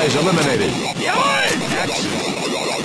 Eliza eliminated. Yay!